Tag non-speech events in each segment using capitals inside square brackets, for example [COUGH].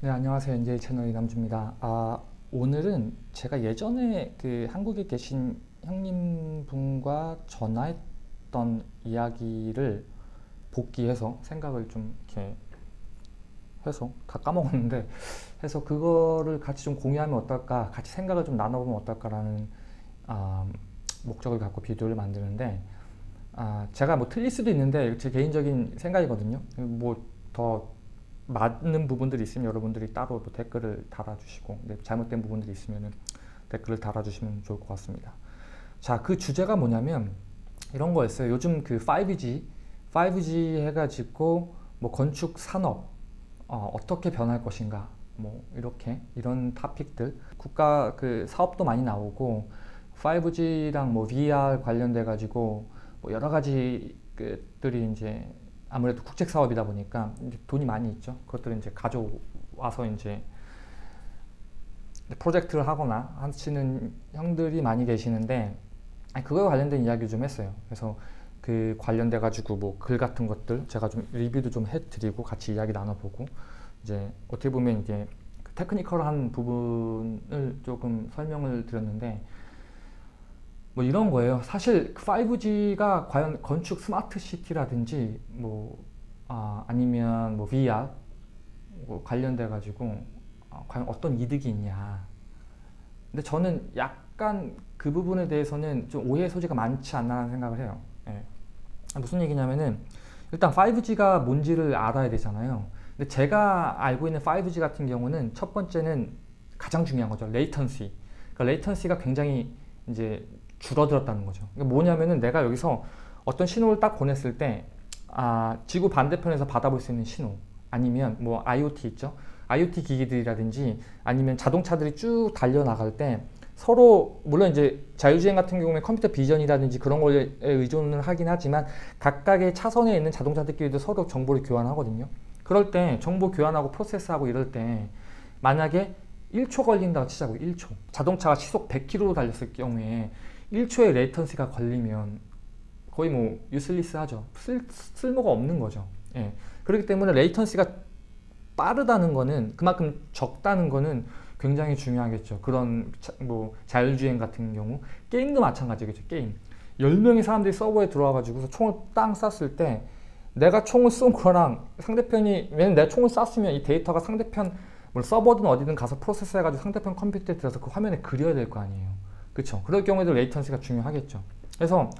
네, 안녕하세요. NJ 채널 이남주입니다. 아, 오늘은 제가 예전에 그 한국에 계신 형님분과 전화했던 이야기를 복귀해서 생각을 좀 이렇게 해서 다 까먹었는데 해서 그거를 같이 좀 공유하면 어떨까, 같이 생각을 좀 나눠보면 어떨까라는 아, 목적을 갖고 비디오를 만드는데 아, 제가 뭐 틀릴 수도 있는데 제 개인적인 생각이거든요. 뭐 더 맞는 부분들이 있으면 여러분들이 따로 또 댓글을 달아주시고 네, 잘못된 부분들이 있으면 댓글을 달아주시면 좋을 것 같습니다. 자, 그 주제가 뭐냐면 이런 거였어요. 요즘 그 5G, 5G 해가지고 뭐 건축 산업 어, 어떻게 변할 것인가, 뭐 이렇게 이런 타픽들 국가 그 사업도 많이 나오고 5G랑 뭐 VR 관련돼 가지고 뭐 여러 가지 그들이 이제 아무래도 국책 사업이다 보니까 돈이 많이 있죠. 그것들을 이제 가져와서 이제 프로젝트를 하거나 하시는 형들이 많이 계시는데 그거에 관련된 이야기를 좀 했어요. 그래서 그 관련돼 가지고 뭐 글 같은 것들 제가 좀 리뷰도 좀 해드리고 같이 이야기 나눠보고 이제 어떻게 보면 이제 그 테크니컬한 부분을 조금 설명을 드렸는데 뭐 이런 거예요. 사실 5G가 그 과연 건축 스마트 시티라든지 뭐 아, 아니면 뭐 VR 뭐 관련돼 가지고 아, 과연 어떤 이득이 있냐. 근데 저는 약간 그 부분에 대해서는 좀 오해 소지가 많지 않나라는 생각을 해요. 예. 무슨 얘기냐면은 일단 5G가 뭔지를 알아야 되잖아요. 근데 제가 알고 있는 5G 같은 경우는 첫 번째는 가장 중요한 거죠. latency. 그러니까 latency가 굉장히 이제 줄어들었다는 거죠. 그러니까 뭐냐면은 내가 여기서 어떤 신호를 딱 보냈을 때 아, 지구 반대편에서 받아볼 수 있는 신호 아니면 뭐 IoT 있죠. IoT 기기들이라든지 아니면 자동차들이 쭉 달려나갈 때 서로 물론 이제 자율주행 같은 경우에 computer vision이라든지 그런 거에 의존을 하긴 하지만 각각의 차선에 있는 자동차들끼리도 서로 정보를 교환하거든요. 그럴 때 정보 교환하고 process하고 이럴 때 만약에 1초 걸린다고 치자고 1초 자동차가 시속 100km로 달렸을 경우에 1초의 latency가 걸리면 거의 뭐 useless하죠. 쓸, 쓸모가 없는 거죠. 예. 그렇기 때문에 latency가 빠르다는 거는 그만큼 적다는 거는 굉장히 중요하겠죠. 그런 자, 뭐 자율주행 같은 경우 게임도 마찬가지겠죠. 게임. 10명의 사람들이 서버에 들어와 가지고 총을 땅 쐈을 때 내가 총을 쏜 거랑 상대편이 왜냐면 내가 총을 쐈으면 이 데이터가 상대편 뭐 서버든 어디든 가서 process 해가지고 상대편 컴퓨터에 들어서 그 화면에 그려야 될 거 아니에요. 그렇죠. 그럴 경우에도 latency가 중요하겠죠. 그래서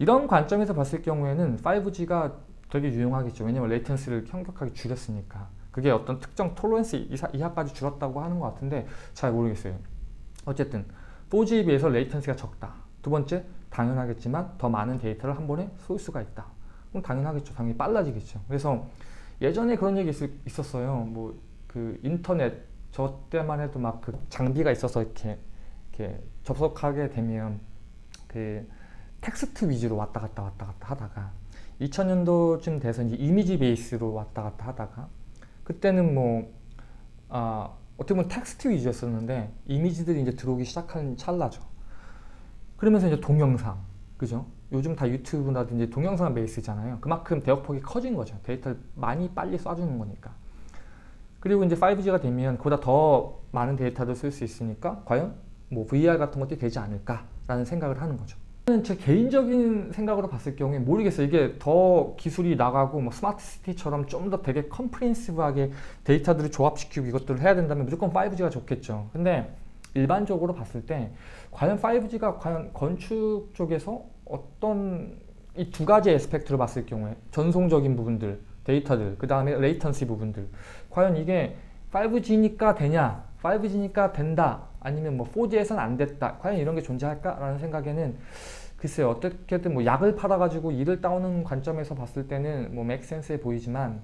이런 관점에서 봤을 경우에는 5G가 되게 유용하겠죠. 왜냐면 latency를 현격하게 줄였으니까. 그게 어떤 특정 tolerance 이하까지 줄었다고 하는 것 같은데 잘 모르겠어요. 어쨌든 4G에 비해서 latency가 적다. 두 번째, 당연하겠지만 더 많은 데이터를 한 번에 쏠 수가 있다. 그럼 당연하겠죠. 당연히 빨라지겠죠. 그래서 예전에 그런 얘기 있, 었어요 뭐 그 인터넷 저 때만 해도 막 그 장비가 있어서 이렇게 이렇게 접속하게 되면 그 텍스트 위주로 왔다 갔다 왔다 갔다 하다가 2000년도쯤 돼서 이제 image base로 왔다 갔다 하다가 그때는 뭐 아, 어떻게 보면 텍스트 위주였었는데 이미지들이 이제 들어오기 시작한 찰나죠. 그러면서 이제 동영상, 그죠? 요즘 다 유튜브라든지 동영상 base잖아요. 그만큼 대역폭이 커진 거죠. 데이터를 많이 빨리 쏴주는 거니까. 그리고 이제 5G가 되면 그보다 더 많은 데이터를 쓸 수 있으니까 과연 뭐 VR 같은 것도 되지 않을까라는 생각을 하는 거죠. 제 개인적인 생각으로 봤을 경우에 모르겠어요. 이게 더 기술이 나가고 뭐 smart city처럼 좀 더 되게 comprehensive하게 데이터들을 조합시키고 이것들을 해야 된다면 무조건 5G가 좋겠죠. 근데 일반적으로 봤을 때 과연 5G가 과연 건축 쪽에서 어떤 이 두 가지 에스펙트를 봤을 경우에 전송적인 부분들, 데이터들, 그 다음에 레이턴시 부분들 과연 이게 5G니까 되냐, 5G니까 된다 아니면 뭐 4G에서는 안 됐다. 과연 이런 게 존재할까라는 생각에는 글쎄요 어떻게든 뭐 약을 팔아가지고 이를 따오는 관점에서 봤을 때는 뭐 맥센스해 보이지만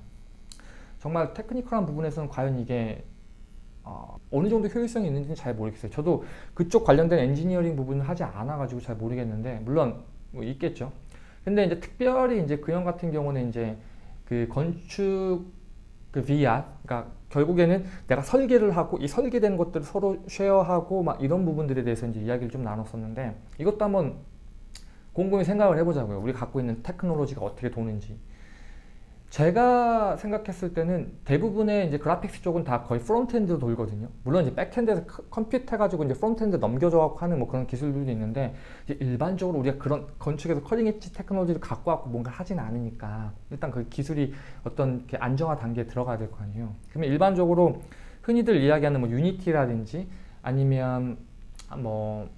정말 technical한 부분에서는 과연 이게 어느 정도 효율성이 있는지는 잘 모르겠어요. 저도 그쪽 관련된 엔지니어링 부분을 하지 않아가지고 잘 모르겠는데 물론 뭐 있겠죠. 근데 이제 특별히 이제 그형 같은 경우는 이제 그 건축 그 VR, 그러니까 결국에는 내가 설계를 하고 이 설계된 것들을 서로 share하고 막 이런 부분들에 대해서 이제 이야기를 좀 나눴었는데 이것도 한번 곰곰이 생각을 해보자고요. 우리 갖고 있는 technology가 어떻게 도는지. 제가 생각했을 때는 대부분의 이제 graphics 쪽은 다 거의 front-end로 돌거든요. 물론 이제 back-end에서 compute 해가지고 이제 front-end 넘겨줘갖고 하는 뭐 그런 기술들도 있는데 일반적으로 우리가 그런 건축에서 커링 엣지 테크놀로지를 갖고 갖고 뭔가 하진 않으니까 일단 그 기술이 어떤 안정화 단계에 들어가야 될 거 아니에요. 그러면 일반적으로 흔히들 이야기하는 뭐 Unity라든지 아니면 뭐,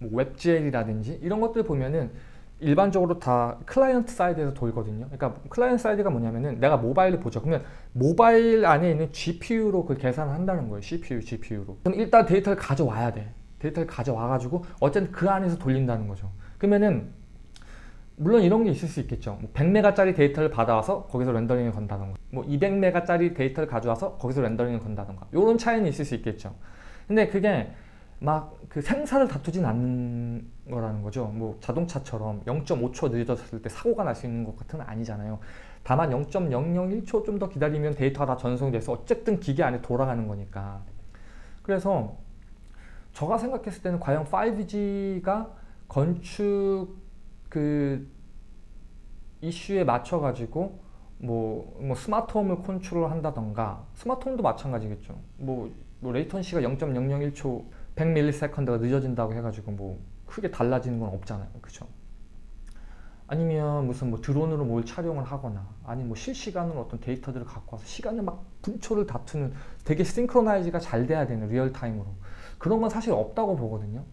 뭐 WebGL이라든지 이런 것들 보면은 일반적으로 다 client side에서 돌거든요. 그러니까 client side가 뭐냐면은 내가 모바일을 보죠. 그러면 모바일 안에 있는 GPU로 그 계산을 한다는 거예요. CPU, GPU로. 그럼 일단 데이터를 가져와야 돼. 데이터를 가져와가지고 어쨌든 그 안에서 돌린다는 거죠. 그러면은 물론 이런 게 있을 수 있겠죠. 뭐 100메가짜리 데이터를 받아와서 거기서 렌더링을 건다던가 뭐 200메가짜리 데이터를 가져와서 거기서 렌더링을 건다던가 이런 차이는 있을 수 있겠죠. 근데 그게 막 그 생사를 다투진 않는 거라는 거죠. 뭐 자동차처럼 0.5초 늦어졌을 때 사고가 날 수 있는 것 같은 건 아니잖아요. 다만 0.001초 좀 더 기다리면 데이터가 다 전송돼서 어쨌든 기계 안에 돌아가는 거니까. 그래서 제가 생각했을 때는 과연 5G가 건축 그 이슈에 맞춰 가지고 뭐, 뭐 스마트홈을 컨트롤 한다던가 스마트홈도 마찬가지겠죠. 뭐, 뭐 latency가 0.001초 100ms가 늦어진다고 해가지고 뭐 크게 달라지는 건 없잖아요. 그죠? 아니면 무슨 뭐 드론으로 뭘 촬영을 하거나 아니면 뭐 실시간으로 어떤 데이터들을 갖고 와서 시간을 막 분초를 다투는 되게 synchronize가 잘 돼야 되는 real time으로 그런 건 사실 없다고 보거든요.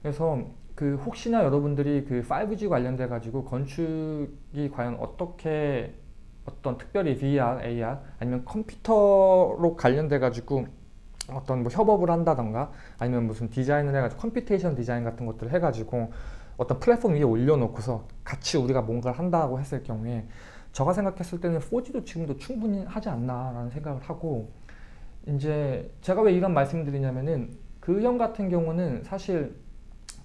그래서 그 혹시나 여러분들이 그 5G 관련돼 가지고 건축이 과연 어떻게 어떤 특별히 VR, AR 아니면 컴퓨터로 관련돼 가지고 어떤 뭐 협업을 한다던가 아니면 무슨 디자인을 해가지고 computation design 같은 것들을 해가지고 어떤 플랫폼 위에 올려놓고서 같이 우리가 뭔가를 한다고 했을 경우에 제가 생각했을 때는 4G도 지금도 충분히 하지 않나라는 생각을 하고 이제 제가 왜 이런 말씀을 드리냐면은 그 형 같은 경우는 사실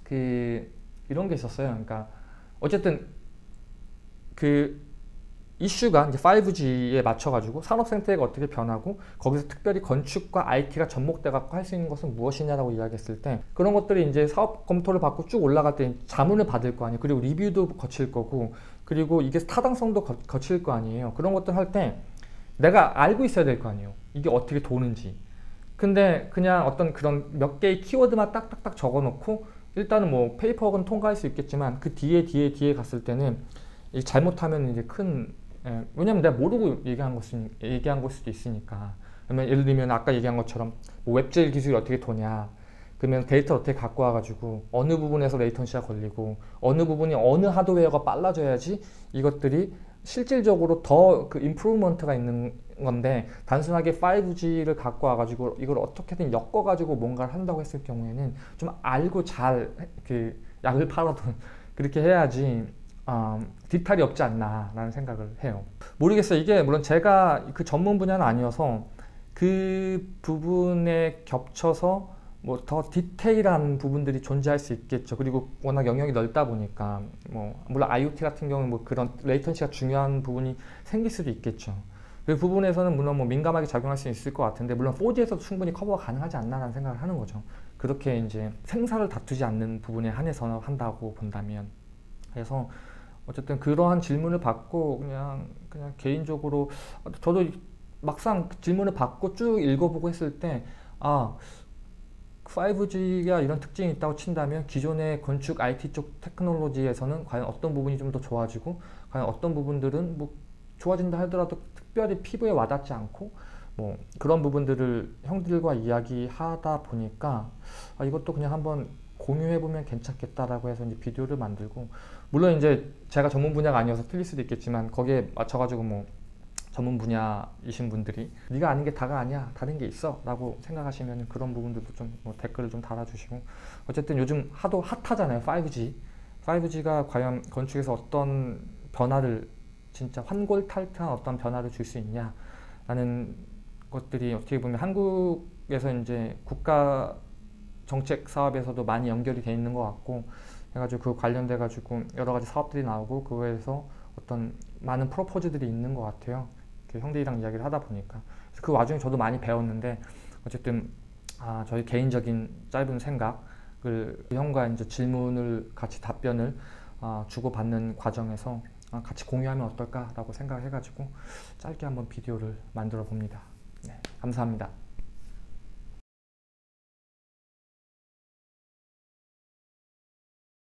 그 이런 게 있었어요. 그러니까 어쨌든 그 이슈가 이제 5G에 맞춰가지고 산업 생태계가 어떻게 변하고 거기서 특별히 건축과 IT가 접목돼 갖고 할 수 있는 것은 무엇이냐라고 이야기했을 때 그런 것들이 이제 사업 검토를 받고 쭉 올라갈 때 자문을 받을 거 아니에요. 그리고 리뷰도 거칠 거고 그리고 이게 타당성도 거, 거칠 거 아니에요. 그런 것들 할 때 내가 알고 있어야 될 거 아니에요. 이게 어떻게 도는지. 근데 그냥 어떤 그런 몇 개의 키워드만 딱딱딱 적어놓고 일단은 뭐 paper는 통과할 수 있겠지만 그 뒤에 뒤에 뒤에 갔을 때는 잘못하면 이제 큰 예, 왜냐면 내가 모르고 얘기한 것 얘기한 걸 수도 있으니까. 그러면 예를 들면 아까 얘기한 것처럼 뭐 WebGL 기술이 어떻게 도냐. 그러면 데이터 어떻게 갖고 와가지고 어느 부분에서 latency가 걸리고 어느 부분이 어느 하드웨어가 빨라져야지 이것들이 실질적으로 더 그 improvement가 있는 건데 단순하게 5G를 갖고 와가지고 이걸 어떻게든 엮어가지고 뭔가를 한다고 했을 경우에는 좀 알고 잘 그 약을 팔아도 [LAUGHS] 그렇게 해야지 어, 디탈이 없지 않나라는 생각을 해요. 모르겠어요. 이게 물론 제가 그 전문 분야는 아니어서 그 부분에 겹쳐서 뭐 더 디테일한 부분들이 존재할 수 있겠죠. 그리고 워낙 영역이 넓다 보니까 뭐 물론 IoT 같은 경우는 뭐 그런 레이턴시가 중요한 부분이 생길 수도 있겠죠. 그 부분에서는 물론 뭐 민감하게 작용할 수 있을 것 같은데 물론 4G에서도 충분히 커버가 가능하지 않나라는 생각을 하는 거죠. 그렇게 이제 생사를 다투지 않는 부분에 한해서 한다고 본다면 그래서 어쨌든 그러한 질문을 받고 그냥 그냥 개인적으로 저도 막상 질문을 받고 쭉 읽어보고 했을 때 아 5G가 이런 특징이 있다고 친다면 기존의 건축 IT 쪽 테크놀로지에서는 과연 어떤 부분이 좀 더 좋아지고 과연 어떤 부분들은 뭐 좋아진다 하더라도 특별히 피부에 와닿지 않고 뭐 그런 부분들을 형들과 이야기하다 보니까 아 이것도 그냥 한번 공유해보면 괜찮겠다라고 해서 이제 비디오를 만들고 물론 이제 제가 전문 분야가 아니어서 틀릴 수도 있겠지만 거기에 맞춰가지고 뭐 전문 분야이신 분들이 네가 아는 게 다가 아니야 다른 게 있어 라고 생각하시면 그런 부분들도 좀 뭐 댓글을 좀 달아주시고 어쨌든 요즘 하도 핫하잖아요 5G 5G가 과연 건축에서 어떤 변화를 진짜 환골탈태한 어떤 변화를 줄 수 있냐 라는 것들이 어떻게 보면 한국에서 이제 국가 정책 사업에서도 많이 연결이 돼 있는 것 같고 해가지고 그 관련돼 가지고 여러 가지 사업들이 나오고 그거에서 어떤 많은 프로포즈들이 있는 것 같아요. 형들이랑 이야기를 하다 보니까 그 와중에 저도 많이 배웠는데 어쨌든 아, 저희 개인적인 짧은 생각을 그 형과 이제 질문을 같이 답변을 아, 주고받는 과정에서 아, 같이 공유하면 어떨까라고 생각해가지고 짧게 한번 비디오를 만들어 봅니다. 네, 감사합니다.